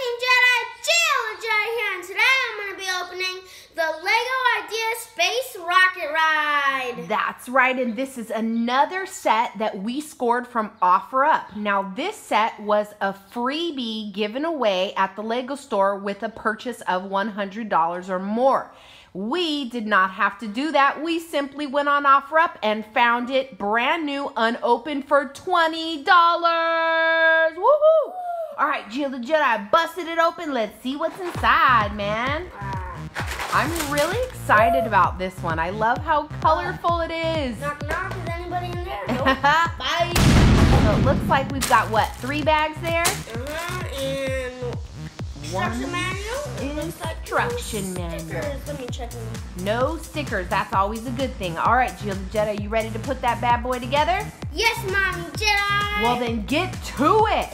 Team Jedi, Jedi here, and today I'm going to be opening the LEGO Idea Space Rocket Ride. That's right, and this is another set that we scored from OfferUp. Now, this set was a freebie given away at the LEGO store with a purchase of $100 or more. We did not have to do that. We simply went on OfferUp and found it brand new, unopened for $20. Woohoo! All right, Gio the Jedi, busted it open. Let's see what's inside, man. I'm really excited about this one. I love how colorful it is. Knock, knock. Is anybody in there? Nope. Bye. So it looks like we've got, what, three bags there? Uh-huh, and instruction manual. Looks like no manual. stickers. Let me check them. No stickers. That's always a good thing. All right, Gio the Jedi, you ready to put that bad boy together? Yes, Mommy Jedi. Well, then get to it.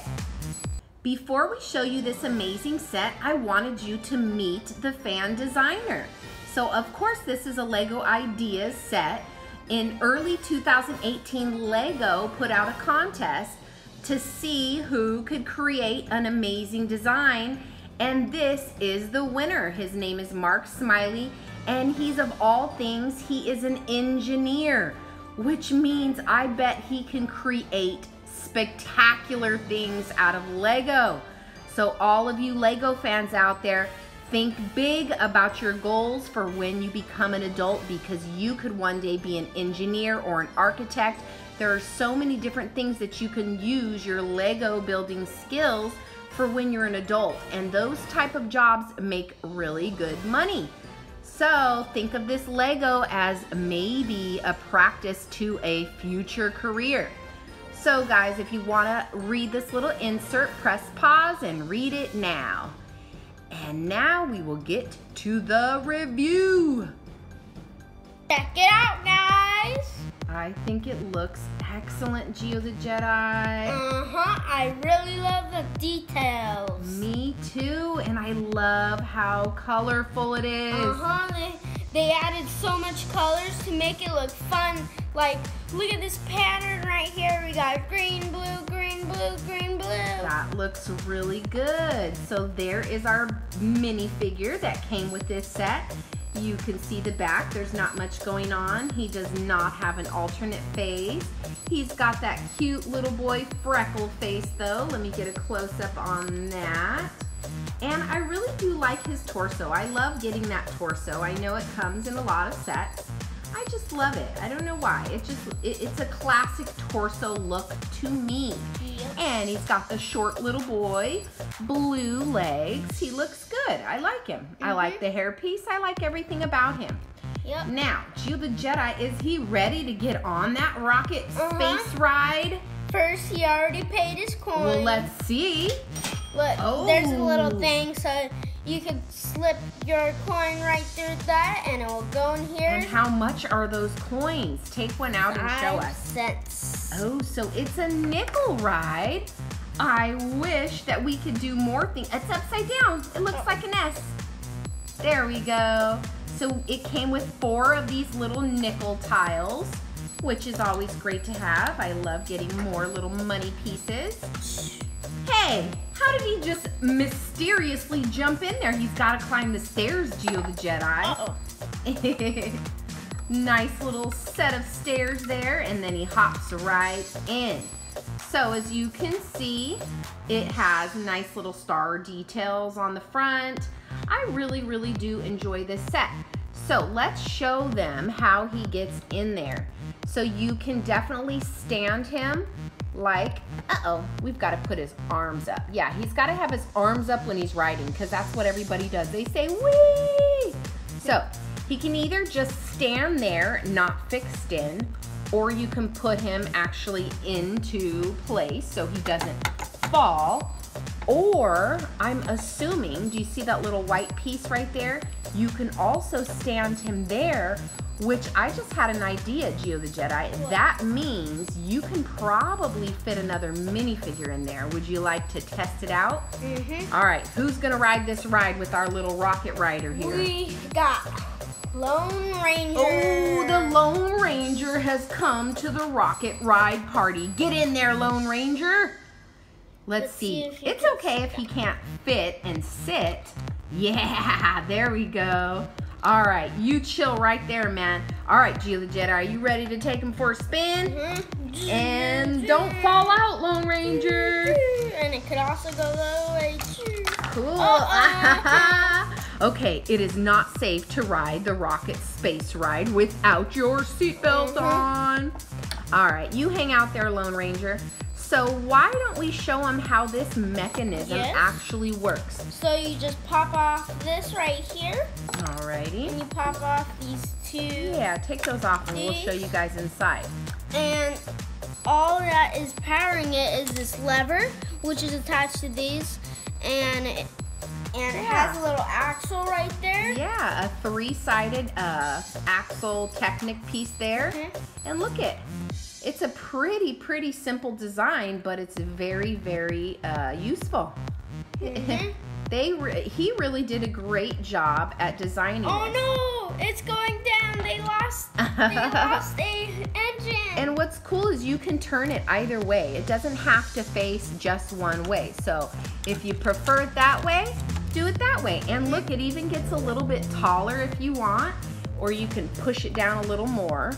Before we show you this amazing set, I wanted you to meet the fan designer. So, of course, this is a LEGO Ideas set. In early 2018, LEGO put out a contest to see who could create an amazing design. And this is the winner. His name is Mark Smiley, and he's of all things, he is an engineer, which means I bet he can create spectacular things out of Lego. So all of you Lego fans out there, think big about your goals for when you become an adult because you could one day be an engineer or an architect. There are so many different things that you can use your Lego building skills for when you're an adult and those type of jobs make really good money. So think of this Lego as maybe a practice to a future career. So guys, if you want to read this little insert, press pause and read it now. And now we will get to the review. Check it out, guys. I think it looks excellent, Gio the Jedi. Uh-huh. I really love the details. Me too, and I love how colorful it is. Uh-huh. They, added so much colors to make it look fun. Like, look at this pattern right here. We got green, blue, green, blue, green, blue. That looks really good. So there is our minifigure that came with this set. You can see the back. There's not much going on. He does not have an alternate face. He's got that cute little boy freckle face though. Let me get a close up on that. And I really do like his torso. I love getting that torso. I know it comes in a lot of sets. I just love it. I don't know why. It just it, it's a classic torso look to me. And he's got the short little boy, blue legs. He looks good. I like him. I like Mhm. the hairpiece. I like everything about him. Yep. Now, Gio the Jedi, is he ready to get on that rocket Uh-huh. space ride? First, he already paid his coin. Well, let's see. Look, there's a little Oh. thing so you could slip your coin right through that and it will go in here. And how much are those coins? Take one out and show Five us. cents. Oh, so it's a nickel ride. I wish that we could do more things. It's upside down. It looks like an S. There we go. So it came with four of these little nickel tiles, which is always great to have. I love getting more little money pieces. Hey, he just mysteriously jump in there? He's got to climb the stairs, Gio the Jedi. Uh-oh. nice little set of stairs there and then he hops right in. So as you can see, it has nice little star details on the front. I really, really do enjoy this set. So let's show them how he gets in there. So you can definitely stand him like, uh-oh, we've got to put his arms up. Yeah, he's got to have his arms up when he's riding because that's what everybody does. They say, wee! So he can either just stand there, not fixed in, or you can put him actually into place so he doesn't fall. Or I'm assuming, do you see that little white piece right there? You can also stand him there, which I just had an idea, Gio the Jedi. That means you can probably fit another minifigure in there. Would you like to test it out? Mm-hmm. All right, who's gonna ride this ride with our little rocket rider here? We got Lone Ranger. Oh, the Lone Ranger has come to the rocket ride party. Get in there, Lone Ranger. Let's, Let's see. see it's okay if he can't fit and sit. Yeah, there we go. All right, you chill right there, man. All right, the Jedi, are you ready to take him for a spin? Mhm. And don't fall out, Lone Ranger. And it could also go the other way too. Cool. Okay, it is not safe to ride the rocket space ride without your seatbelt Mhm. on. All right, you hang out there, Lone Ranger. So why don't we show them how this mechanism Yes. actually works? So you just pop off this right here, Alrighty. and you pop off these two, Yeah, take those off and we'll show you guys inside. and all that is powering it is this lever, which is attached to these, and it, and it has a little axle right there. Yeah, a three-sided uh, axle Technic piece there. Mhm. And look it, it's a pretty, pretty simple design, but it's very, very uh, useful. Mhm. they re- he really did a great job at designing Oh it. no, it's going down. They lost. They lost a engine. And what's cool is you can turn it either way. It doesn't have to face just one way. So if you prefer it that way, do it that way. And look, it even gets a little bit taller if you want, or you can push it down a little more.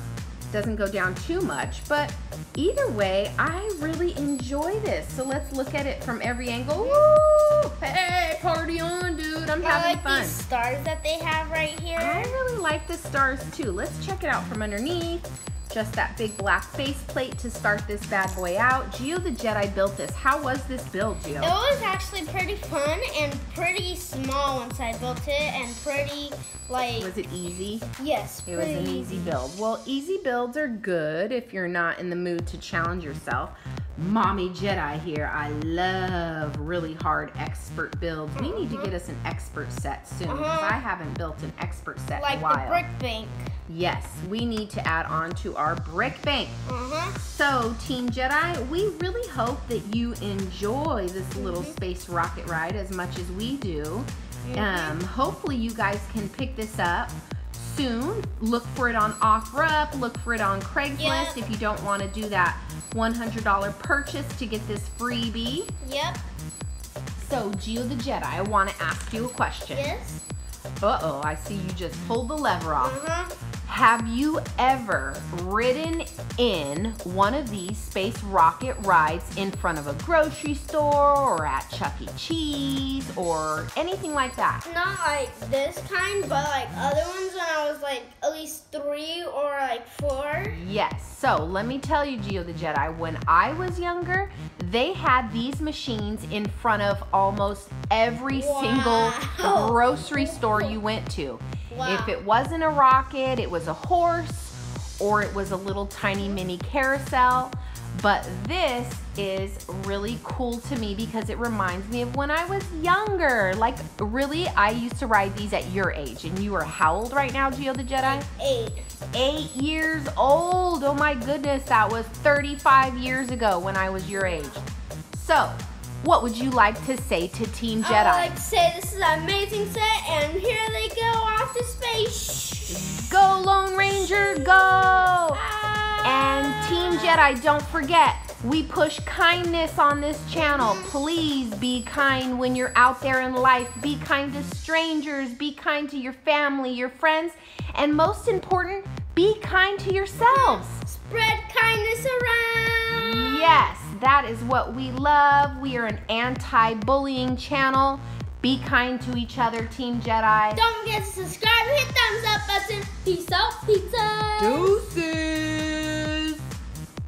Doesn't go down too much, but either way, I really enjoy this. So let's look at it from every angle. Woo! Hey, party on, dude. I'm I having like fun. these stars that they have right here. I really like the stars too. Let's check it out from underneath. Just that big black face plate to start this bad boy out. Gio the Jedi built this. How was this build, Gio? It was actually pretty fun and pretty small once I built it, and pretty like Was it easy? yes, It was an easy build. Well, easy builds are good if you're not in the mood to challenge yourself. Mommy Jedi here. I love really hard expert builds. We need to get us an expert set soon because Uh-huh. I haven't built an expert set like in a while. Like the brick bank. Yes, we need to add on to our brick bank. Uh huh. So, Team Jedi, we really hope that you enjoy this little space rocket ride as much as we do. Um, hopefully, you guys can pick this up soon. Look for it on OfferUp, look for it on Craigslist Yep. if you don't want to do that $100 purchase to get this freebie. Yep. So, Gio the Jedi, I want to ask you a question. Yes. Uh oh, I see you just pulled the lever off. huh. Have you ever ridden in one of these space rocket rides in front of a grocery store or at Chuck E. Cheese or anything like that? Not like this kind, but like other ones when I was like at least three or like four. Yes. So let me tell you, Gio the Jedi, when I was younger, they had these machines in front of almost every Wow. single grocery store you went to. Wow. If it wasn't a rocket, it was a horse or it was a little tiny mini carousel. But this is really cool to me because it reminds me of when I was younger. Like, really, I used to ride these at your age. And you are how old right now, Gio the Jedi? Eight. Eight years old. Oh my goodness, that was 35 years ago when I was your age. So, what would you like to say to Team Jedi? I would like to say this is an amazing set, and here they go off to space. Go, Lone Ranger, go! And Team Jedi, don't forget, we push kindness on this channel. Please be kind when you're out there in life. Be kind to strangers, be kind to your family, your friends, and most important, be kind to yourselves. Spread kindness around. Yes, that is what we love. We are an anti bullying channel. Be kind to each other, Team Jedi. Don't forget to subscribe, hit thumbs up button. Peace out, pizza. Deuces.